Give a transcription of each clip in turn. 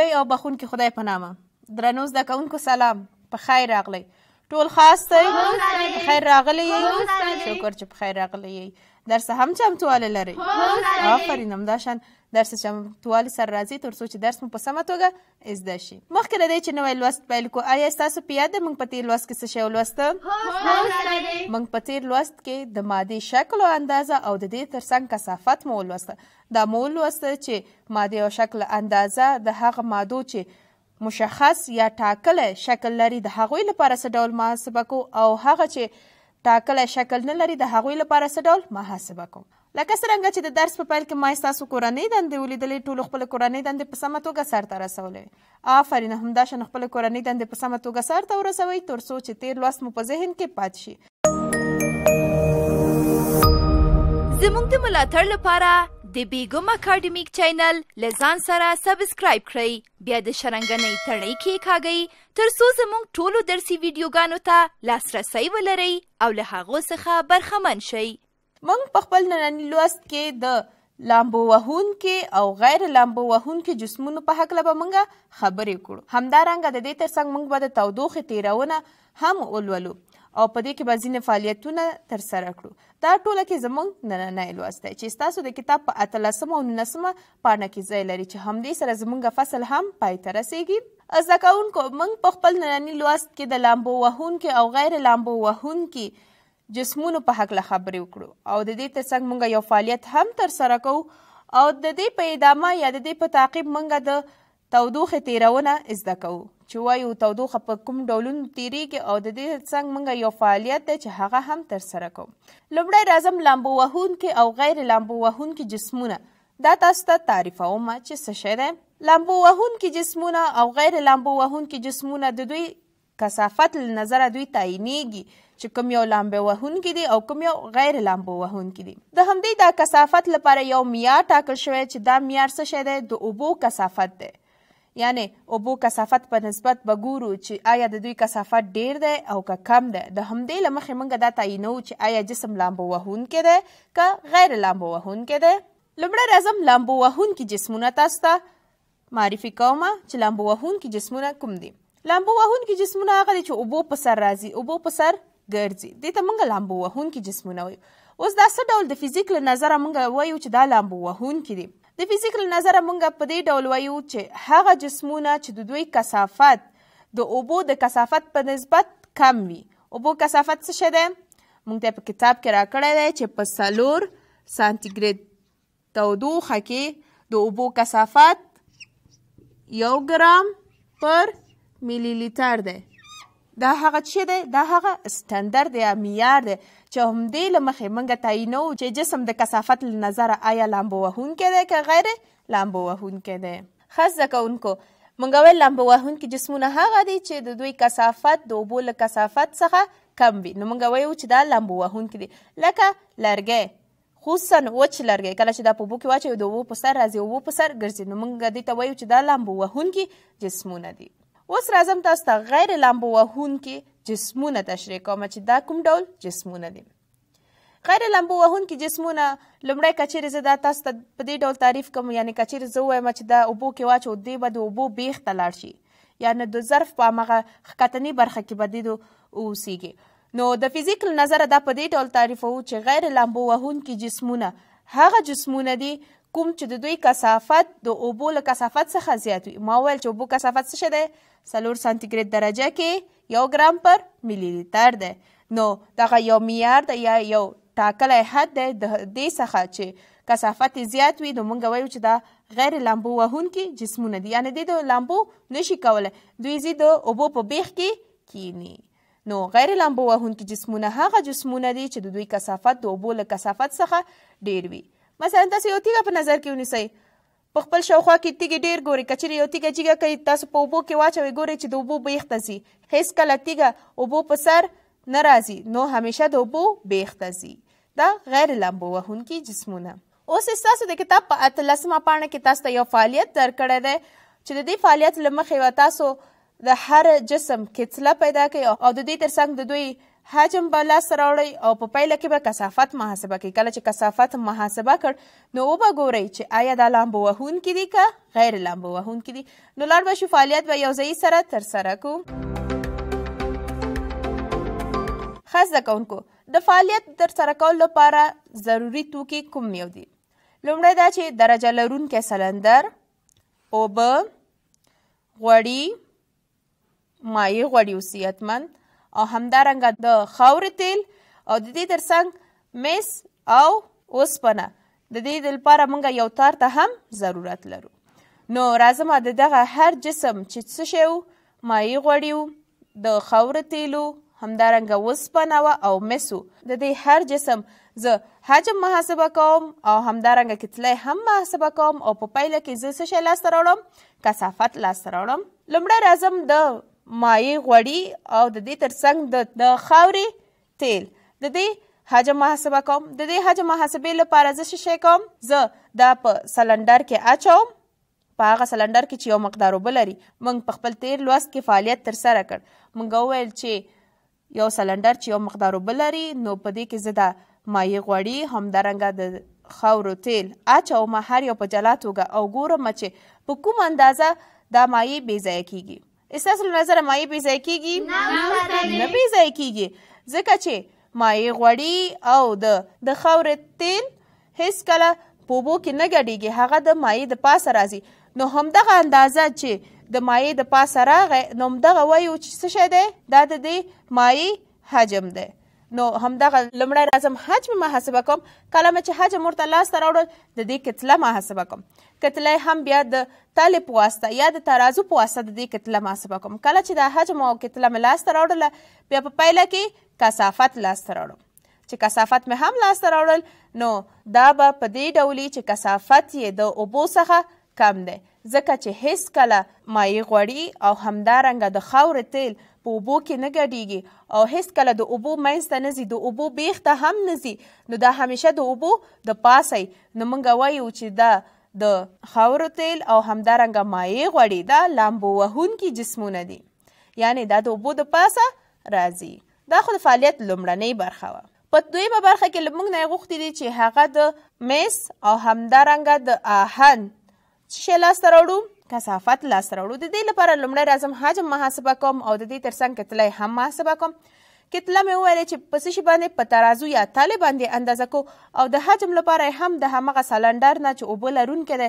لوی او بخونکي خدای په نامه درنو زده کوونکو سلام په خیر راغلی ټول خاص دی په خیر راغلی یې شکر چې په خیر راغلی یې درس هم چمتواله لري آفرین همداشان درس چمتوالی سره راځي تر څو چې درس مو په سمه توګه زده شي مخکې له دې چې نوی لوست پیل کو آیا ستاسو په یاد موږ په تیر لوست کې څه شی ولوسته موږ په تیر لوست کې د مادې شکل او اندازه او د دې ترڅنګ کثافت مو ولوسته دا مو ولوسته چې مادې او شکل اندازه د هغه مادو چې مشخص یا ټاکلی شکل لري د هغوی لپاره څه ډول محاسبه کو او هغه چې ټاکلی شکل نه لري د هغوی لپاره څه ډول محاسبه کو لکه څرنګه چې د درس په پیل کې ما ستاسو کورنۍ دندې ولیدلې ټولو خپلې کورنۍ دندې په سمه توګه سرته رسولې آفرین همداشان خپلې کورنۍ دندې په سمه توګه سرته ورسوئ ترڅو چې تیر لوست مو په ذهن کې پات شي زموږ د ملاتړ لپاره د بیګم اکاډمیک چینل له ځان سره سبسکرایب کړئ بیا د شرنګنۍ تڼۍ کېکاږئ تر څو زموږ ټولو درسي ویډیوګانو ته لاسرسی ولرئ او له هغو څخه برخمن شئ موږ په خپل ننني لوست کې د لامبو وهونکي او غیر لامبو وهونکي جسمونو په هکله به موږ خبرې کړو همدارنګه د دې ترڅنګ موږ به د تودوخې تیرونه هم ولولو او په دې کې به ځینې فعالیتونه ترسره کړو دا ټوله کې زموږ نننی لوست دی چې ستاسو د کتاب په اتلسمه او نولسمه پاڼه کې ځای لري چې همدې سره زموږ فصل هم پای ته رسیږي زده کوونکو موږ په خپل ننني لوست کې د لامبو وهونکي او غیر لامبو وهونکي جسمونو په هکله خبرې وکړو او د دې ترڅنګ مونږ یو فعالیت هم ترسره کوو او د دې په ادامه یا د دې په تعقیب مونږ د تودوخې تیرونه زده کوو چې وایو تودوخه په کوم ډولونو تیریږي او د دې ترڅنګ مونږ یو فعالیت دی چې هغه هم ترسره کوو لومړی راځم لامبو وهونکي او غیر لامبو وهونکي جسمونه دا تاسو ته تعریفوم چې څه شی دی لامبو وهونکي جسمونه او غیر لامبو وهونکي جسمونه د دوی کثافت له نظره دوی تعینیږي چې کوم یو لامبو وهونکي دي او کوم یو غیر لامبو وهونکي دي د همدې دا کثافت لپاره یو معیار ټاکل شوی چې دا معیار څه شی دی د اوبو کثافت دی یعنی اوبو کثافت په نسبت به ګورو چې آیا د دوی کثافت ډیر دی او که کم دی د همدې له مخې موږ دا تعینو چې آیا جسم لامبو وهونکی دی که غیر لامبو وهونکی دی لومړی راځم لامبو وهونکي جسمونه تاسو ته معرفي کومه چې لامبو وهونکي جسمونه کوم دي لامبو وهونکي جسمونه هغه دي چې اوبو په سر راځي اوبو په سر ګرځي دې ته موږ لامبو وهونکي جسمونه وایو اوس دا څه ډول د فزیک له نظره موږ وایو چې دا لامبو وهونکي دي د فزیک له نظره موږ په دې ډول وایو چې هغه جسمونه چې د دوی کثافت د اوبو د کثافت په نسبت کم وي اوبو کثافت څه شی دی موږ ته په کتاب کې راکړی دی چې په څلور سانتیګرید تودوخه کې د اوبو کثافت یو ګرام پر ملي لیتر دی دا هغه چې دی دا هغه ستندر دی معیار دی چې همدې له مخې موږ تعینو چې جسم د کثافت له نظره آیا لامبو وهونکی دی که غیر لامبو وهونکی دی ښه زده کوونکو موږ ویل لامبو وهونکي جسمونه هغه دي چې د دوی کثافت د اوبو له کثافت څخه کم وي نو موږ وایو چې دا لامبو وهونکي دي لکه لرګی خوصوصا وچ لرګی کله چې دا په اوبو کې واچوي د اوبو په سر راځي اوبو په سر ګرځي نو موږ دې ته وایو چې دا لامبو وهونکي جسمونه دي اوس راځم تاسو ته غیر لامبو وهونکي جسمونه تشریح کوم چې دا کوم ډول جسمونه دي غیر لامبو وهونکي جسمونه لومړی کچېرې زه دا تاسو ته په دې ډول تعریف کوم یعنې کچېرې زه ووایم چې دا اوبو کې واچو دی به د اوبو بیخ ته لاړ شي یعنې د ظرف په همغه ښکتنۍ برخه کې به دې اوسیږي نو د فزیک له نظره دا په دې ډول تعریفوو چې غیر لامبو وهونکي جسمونه هغه جسمونه دي کوم چې د دوی کثافت د اوبو له کثافت څخه زیات وي ما ویل چې اوبو کثافت څه شی دی څلور سانتي ګرید درجه کې یو ګرام پر ملي لیتر دی نو دغه یو معیار دی یا یو ټاکلی حد دی د دې څخه چې کثافت زیات وي نو موږ وایو چې دا غیر لامبو وهونکي جسمونه دي یعنې دوی د لامبو نشي کولی دوی ځي د اوبو په بیخ کې کینی نو غیر لامبو وهونکي جسمونه هغه جسمونه دي چې د دوی کثافت د اوبو له کثافت څخه ډیر وي مثلا تاسو یو تیږه په نظر کې ونیسئ په خپل شاوخوا کې تیږې ډېر ګوري که چېرې یو تیږه جیګه کوي تاسو په اوبو کې واچوي ګوري چې د اوبو بیخته ځي هیڅ کله تیږه اوبو په سر نه راځي نو همیشه د اوبو بیخته ځي دا غیر لامبو وهونکي جسمونه اوس ستاسو د کتاب په اتلسمه پاڼه کې تاسو ته یو فعالیت درکړی دی چې د دې فعالیت له مخې به تاسو د هر جسم کتله پیدا کړئ او د دې ترڅنګ د دوی حجم به لاسته راوړئ او په پایله کې به کثافت محاسبه کړئ کله چې کثافت محاسبه کړ نو وبه ګورئ چې آیا دا لامبو وهونکي دي که غیر لامبو وهونکي دي نو لاړ به شو فعالیت به یو ځای سره ترسره کړو ښه زده کوونکو د فعالیت د ترسره کولو لپاره ضروري توکي کوم یو دي لومړی دا چې درجه لرونکی سلندر اوبه غوړي مایع غوړي او صحتمند او همدارنګه د خاورې تیل او د دې ترڅنګ مس او اوسپنه د دې دلپاره موږ یو تار ته هم ضرورت لرو نو راځم د دغه هر جسم چې څه شی و مایع غوړي و د خاورې تیل و همدارنګه وسپنه وه او مس و د دې هر جسم زه حجم محاسبه کوم او همدارنګه کتله هم محاسبه کوم او په پایله کې زه څه شی لاسته راوړم کثافت لاسته راوړم لومړی راځم د مایع غوړي او د دې ترڅنګ د خاورې تیل د دې حجم محاسبه کوم د دې حجم محاسبې لپاره زه شې کوم زه دا په سلندر کې اچوم په هغه سلندر کې چې یو مقدار اوبه لري موږ په خپل تیر لوست کې فعالیت تر سره کړ موږ وویل چې یو سلندر چې یو مقدار اوبه لري نو په دې کې زه دا مایع غوړي همدارنګه د خاورو تیل اچوم هر یو په جلا توګه او ګورم چې په کوم اندازه دا مایع بې ځایه کیږي استاسو له نظره مایع بې ځای کېږي نه بې ځای کېږي ځکه چې مایع غوړي او د د خاورې تیل هیڅکله په اوبو کې نه ګډېږي هغه د مایع د پاسه راځي نو همدغه اندازه چې د مایع د پاسه راغی نو همدغه وایو چې څه شی دی دا د دې مایع حجم دی نو همدغه لمړی راځم حجم محاسبه کوم کله مې چې حجم ورته لاسته راوړل د دې کتله محاسبه کوم کتله هم بیا د تلې په واسطه یا د ترازو په واسطه د دې کتله محاسبه کوم کله چې دا حجم او کتله مې لاسته راوړله بیا په پایله کې کثافت لاسته راوړم چې کثافت مې هم لاسته راوړل نو دا به په دې ډولي چې کثافت یې د اوبو څخه کم دی ځکه چې هیڅ کله مایع غوړي او همدارنګه د خاورې تیل په اوبو کې نه ګډیږي او هیڅ کله د اوبو منځ ته نه ځي د اوبو بیخ ته هم نه ځي نو دا همیشه د اوبو د پاسه نو موږ وایو چې دا د خاورو تیل او همدارنګه مایع غوړي دا لامبو وهونکي جسمونه دي یعنی دا د اوبو د پاسه راځي دا خو د فعالیت لومړنۍ برخه وه په دویمه برخه کې له موږ نه یې غوښتي دي چې هغه د میس او همدارنګه د آهن څه شی لاسته راوړو کثافت لاسته راوړو د دې لپاره لومړی راځم حجم محاسبه کوم او د دې ترڅنګ کتله هم محاسبه کوم کتله مې وویل چې په څه شي باندې په ترازو یا تالې باندې اندازه کو او د حجم لپاره هم د همغه سلنډر نه چې اوبه لرونکی دی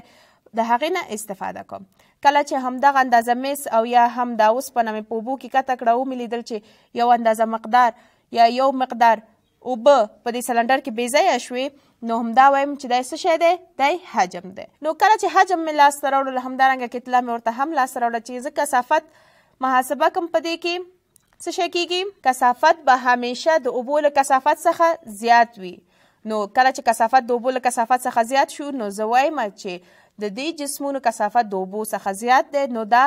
د هغې نه استفاده کوم کله چې همدغه اندازه میس او یا هم دا اوسپنه مې په اوبو کې کته کړه ومې لیدل چې یو اندازه مقدار یا یو مقدار اوبه په دې سلنډر کې بې ځایه شوې نو همدا وایم چې دا څه شی دی دا حجم دی نو کله چې حجم مې لاس ته راوړل همدارنګه کتله مې ورته هم لاس راوړه چې زه کثافت محاسبه کوم په دې کې څه شی کیږي کثافت به همیشه د اوبو له کثافت څخه زیات وي نو کله چې کثافت د اوبو له کثافت څخه زیات شو نو زه وایم چې د دې جسمونو کثافت د اوبو څخه زیات دی نو دا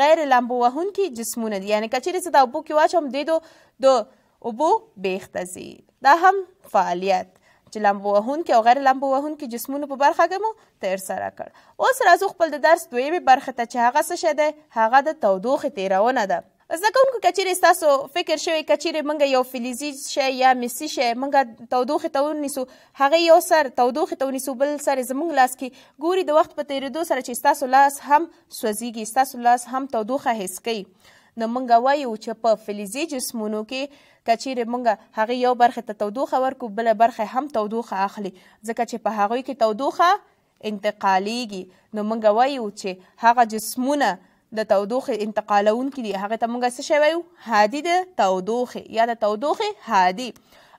غیر لامبو وهونکي جسمونه دي یعنی که چیرې زه دا اوبو کې واچوم دې دو د اوبو بیخ ته ځي دا هم فعالیت چې لامبو وهونکي او غیر لامبو وهونکي جسمونو په برخه کې مو تیر سره کړ اوس راځو خپل د درس دویمې برخې ته چې هغه څه شی دی هغه د تودوخې تیرونه ده زده کوونکو که چیرې تاسو فکر شوی که چیرې موږ یو فلزي شی یا مسی شی موږ تودوخې ته ونیسو هغه یو سر تودوخې ته ونیسو بل سر زموږ لاس کې ګوري د وخت په تیریدو سره چې تاسو لاس هم سوځيږي تاسو لاس هم تودوخه حس کوي نو موږ وایو چې په فلزي جسمونو کې که چیرې موږ هغه یو برخه ته تودوخه ورکو بل برخه هم تودوخه اخلي ځکه چې په هغوی کې تودوخه انتقالېږي نو موږ وایو چې هغه جسمونه د تودوخې انتقالونکي دي هغه ته موږ څه شی وایو هادي د تودوخې یا د تودوخې هادي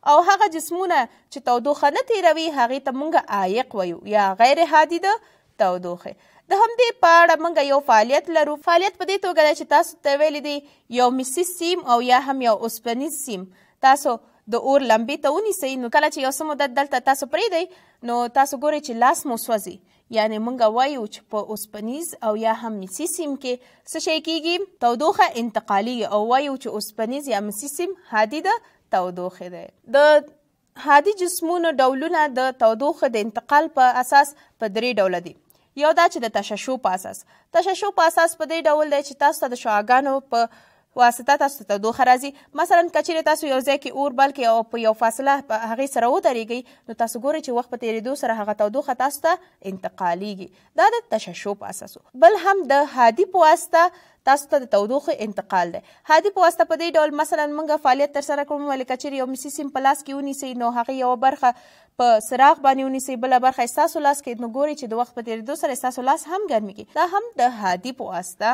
او هغه جسمونه چې تودوخه نه تیروي هغه ته مونږ عایق وایو یا غیر هادي د تودوخه د همدې په اړه مونږ یو فعالیت لرو فعالیت په دې توګه دی چې تاسو ته ویلي دي یو مسي سیم او یا هم یو اوسپنیز سیم تاسو د اور لمبې ته ونیسئ نو کله چې یو څه مدت دلته تاسو پرېږدئ نو تاسو ګورئ چې لاس مو سوځي یعنې موږ وایو چې په اوسپنیز او یا هم مسی سیم کې څه شی کیږي تودوخه انتقالیږي او وایو چې اوسپنیز یا مسی سیم هادي د تودوخې دی د هادي جسمونو ډولونه د تودوخې د انتقال په اساس په درې ډوله دي یو دا چې د تششو په اساس تششو په اساس په دې ډول دی چې تاسو ته د شعاګانو په واسطه تاسو ته تودوخه راځي مثلا کچېرې تاسو یو ځای کې اور بل کې او په یو فاصله هغې سره ودرېږئ نو تاسو ګورئ چې وخت په تېرېدو سره هغه تودوخه تاسو ته انتقالېږي دا د تششو په اساس بل هم د هادي په واسطه تاسو ته د تودوخې انتقال دی هادي په واسطه په دې ډول مثلا موږ فعالیت ترسره کوو لکه چېرې یو مسي سیم په لاس کې ونیسئ نو هغې یوه برخه په څراغ باندې ونیسئ بله برخه یې ستاسو لاس کې نو ګورئ چې د وخت په تېرېدو سره یې ستاسو لاس هم ګرمېږي دا هم د هادي په واسطه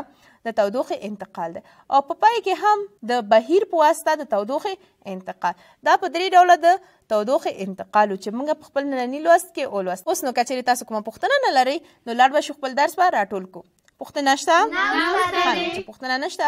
د تودوخې انتقال دی او په پای کې هم د بهیر په واسطه د تودوخې انتقال دا په درې ډوله د تودوخې انتقال و چې موږ په خپل ننني لوست کې ولوست اوس نو که چېرې تاسو کومه پوښتنه نه لرئ نو لاړ به شو خپل درس به راټول کړو پوښتنه شته نشته پوښتنه نشته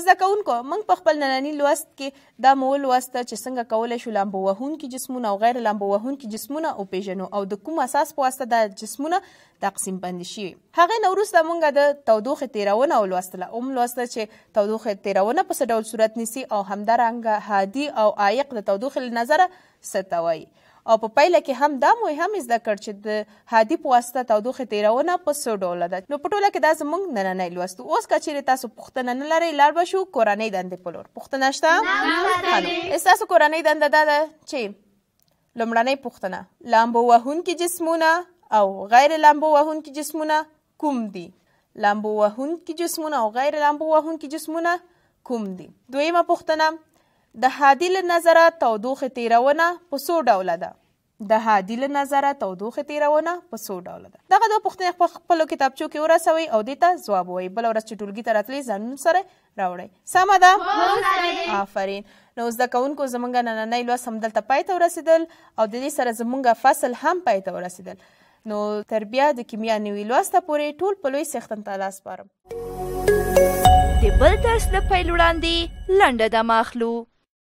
زده کوونکو موږ په خپل نننی لوست کې دا مو ولوسته چې څنګه کولی شو لامبو وهونکي جسمونه او غیر لامبو وهونکي جسمونه وپیژنو او د کوم اساس په واسطه دا جسمونه تقسیم بندي شوي هغې نه وروسته موږ د تودوخې تیرونه ولوستله هم لوسته چې تودوخې تیرونه په څه ډول صورت نیسي او همدارنګه هادي او عایق د تودوخې له نظره څه ته وایي او په پایله کې هم دا مو یې هم زده کړ چې د هادي په واسطه تودوخې تېرونه په څو ډوله ده. نو په ټوله کې دا زموږ نننی لوست و. اوس که چېرې تاسو پوښتنه نه لرئ، لاړ به شو کورنۍ دندې په لور. پوښتنه شته؟ ښه نو ستاسو کورنۍ دنده دا ده چې لومړنۍ پوښتنه لامبو وهونکي جسمونه او غیر لامبو وهونکي جسمونه کوم دي؟ لامبو وهونکي جسمونه او غیر لامبو وهونکي جسمونه کوم دي؟ دویمه پوښتنه د هادي له نظره تودوخې تیرونه په څو ډوله ده؟ د هادي له نظره تودوخې تیرونه په څو ډوله ده دغه دوه پوښتنې په خپلو کتابچو کې ورسوئ او دې ته ځواب ووایئ بله ورځ چې ټولګي ته راتلئ ځانونو سره راوړئ سمه ده آفرین نو زده کوونکو زمونږ نننی لوست همدلته پای ته ورسېدل او د دې سره زمونږ فصل هم پای ته ورسېدل نو تر بیا د کیمیا نوي لوسته پورې ټول په لوی څښتن تعالی سپارم د بل درس له پیل وړاندې لنډه دمه اخلو